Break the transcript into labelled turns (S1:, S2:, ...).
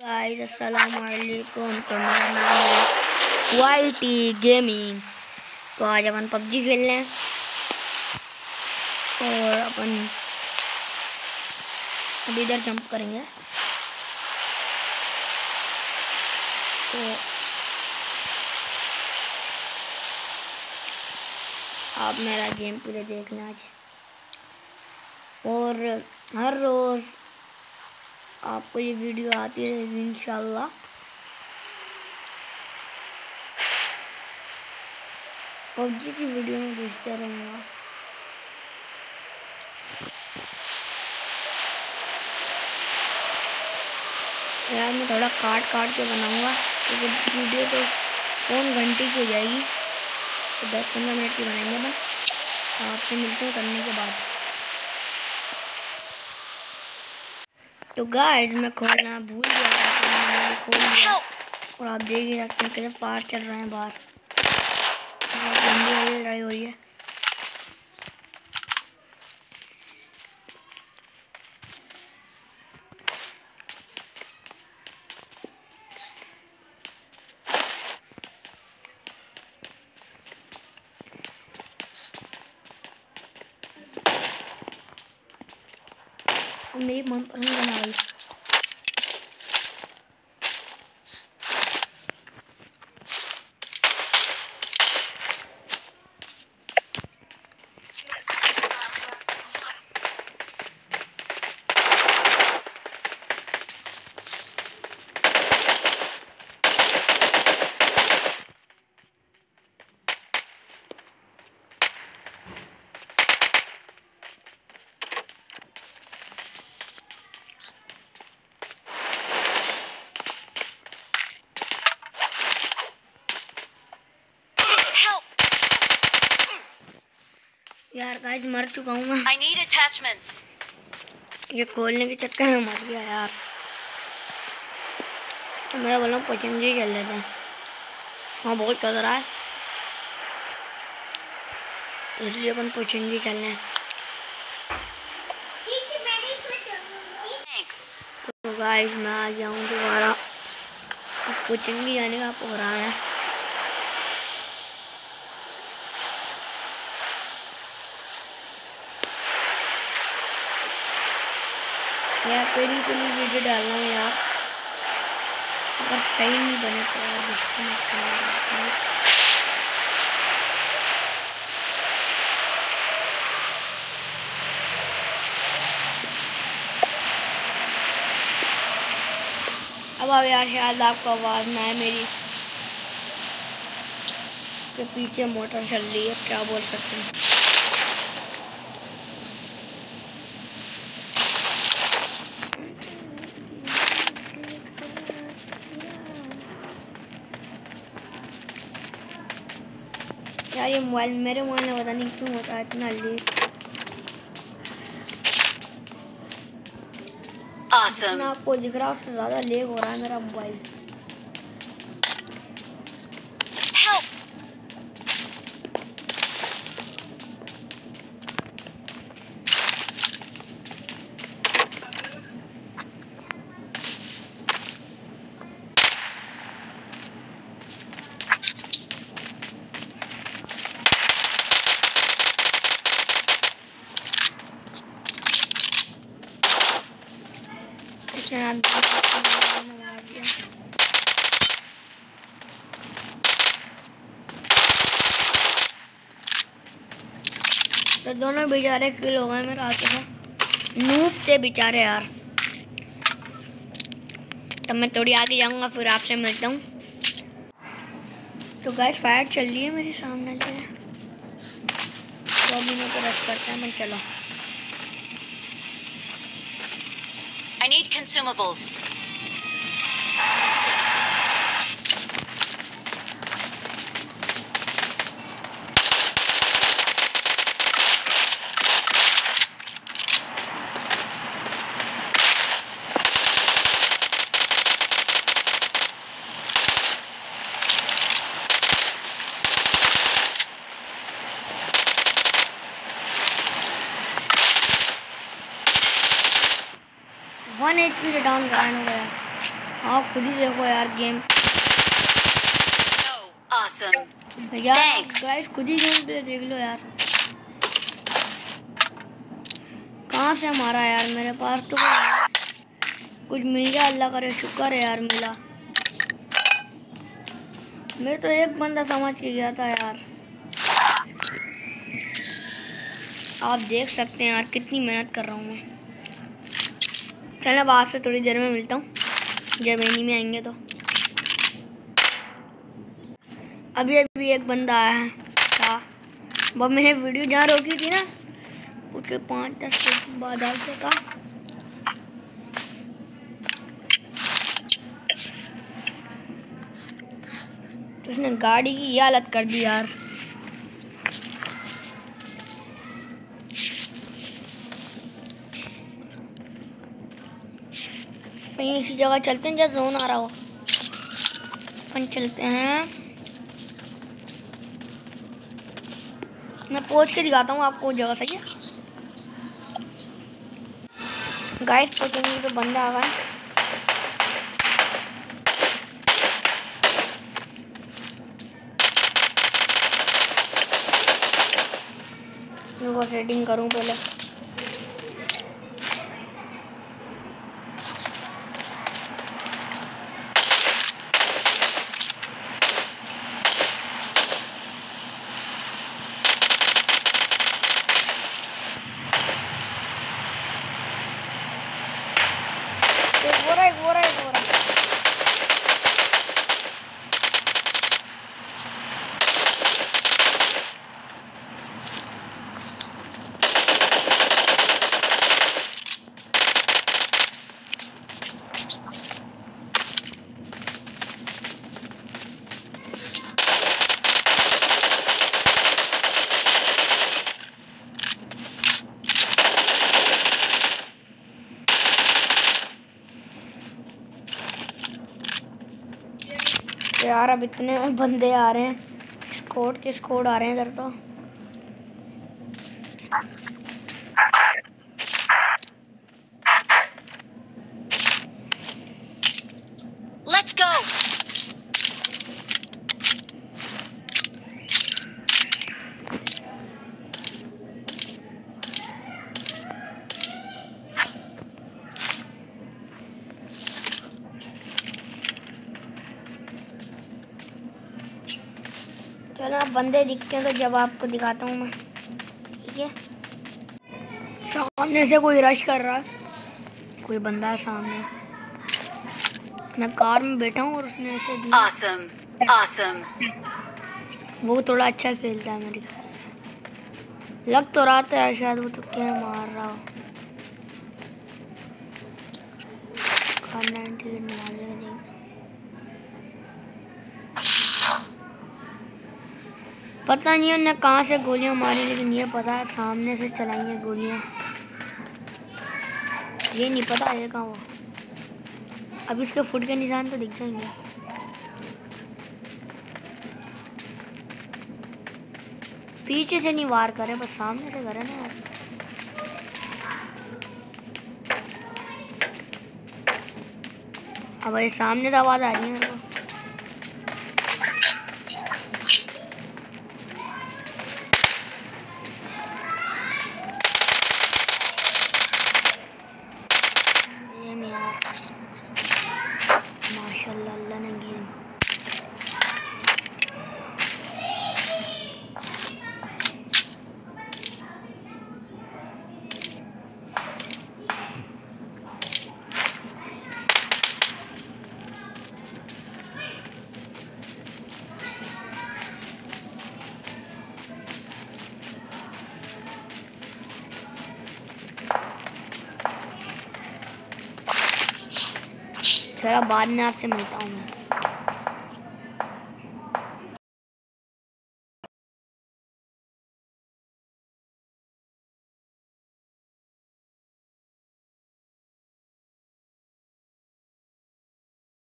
S1: Guys अस्सलाम वालेकुम तो मेरा नाम है वाई टी गेमिंग तो आज अपन पबजी खेल रहे हैं। और अपन अभी इधर जंप करेंगे। तो आप मेरा गेम पूरे देखना आज। और हर रोज़ आपको ये वीडियो आती रहेगी, इंशाल्लाह। पबजी की वीडियो में भेजते रहूँगा। यार, मैं थोड़ा काट काट के बनाऊँगा, क्योंकि तो वीडियो तो कौन घंटे की हो जाएगी। तो दस पंद्रह मिनट की बनाएँगे मैं आपसे मिलते हैं करने के बाद। तो गाइस मैं खोलना भूल गया तो खोल और आप देख ही सकते हैं कैसे पार चल रहे हैं बाहर। लड़ाई हुई है। मेरी मनपसंद बना रही यार गाइस मर चुका हूँ मैं।
S2: I need attachments.
S1: ये खोलने के चक्कर में मर गया यार। तो मैं बोला पचंगे चल लेते हैं। हाँ बहुत कदर है। इसलिए अपन पचंगे चल रहे हैं. तो गाइस मैं आ गया हूँ दोबारा। अब पचंगी जाने का प्रोग्राम है। यार, पहली पहली वीडियो डाल रहा हूँ यार। अगर सही नहीं बने तो यार अब अब यार शायद आपको आवाज़ ना है मेरी। के पीछे मोटर चल रही है क्या बोल सकते हैं? मोबाइल मेरे मोबाइल में पता नहीं क्यों होता है इतना लेट
S2: Awesome.
S1: आपको दिख रहा है ज़्यादा लेग हो रहा है मेरा मोबाइल तो दोनों बेचारे किल हो गए मेरे हाथ से नूब थे बेचारे यार। तब मैं थोड़ी आगे जाऊँगा, फिर आपसे मिलता हूँ। तो गैस फायर चल रही है मेरे सामने से। तो अभी मैं तो रश करता है, मैं चलो।
S2: I need consumables.
S1: One H P से डाउन कराना हो। गया आप खुद ही देखो यार गेम गाइस खुद ही गेम प्ले देख लो यार। कहाँ से मारा यार मेरे पास तो? कुछ मिल गया अल्लाह करे शुक्र है यार मिला। मैं तो एक बंदा समझ के गया था यार। आप देख सकते हैं यार कितनी मेहनत कर रहा हूँ मैं। चलो, अब आपसे थोड़ी देर में मिलता हूँ। जब एनी में आएँगे तो। अभी अभी एक बंदा आया है। वो मैंने वीडियो जहाँ रोकी थी ना? उसके पाँच, दस बाद था तो उसने गाड़ी की ये हालत कर दी यार। कहीं इसी जगह चलते हैं, जहाँ जोन आ रहा हो। अपन चलते हैं। मैं पहुँच के दिखाता हूँ आपको जगह, सही है? गाइस पहुँचेंगे तो बंदा आ गया है। सेटिंग करूँ पहले। एक वो रहा एक वो रहा एक वो रहा यार अब इतने बंदे आ रहे हैं। स्कोड के स्कोड आ रहे हैं इधर तो। चलो आप बंदे दिखते हैं तो जब आपको दिखाता हूँ मैं। ठीक है? सामने से कोई रश कर रहा है। कोई बंदा है सामने। मैं कार में बैठा हूँ और उसने ऐसे दिया।
S2: Awesome. Awesome.
S1: वो थोड़ा अच्छा खेलता है मेरे ख्याल लग तो रहा था शायद वो तो क्या मार रहा हो कार 98 में डाल देगा देखना पता नहीं उन्हें कहाँ से गोलियाँ मारी, लेकिन ये पता है सामने से चलाई हैं गोलियाँ। ये नहीं पता ये कहाँ वो। अब इसके फुट के निशान तो दिख जाएँगे। पीछे से नहीं वार करे, बस सामने से करे ना यार। अब ये सामने से आवाज़ आ रही है मेरे को। जरा बाद में आपसे मिलता हूँ। मैं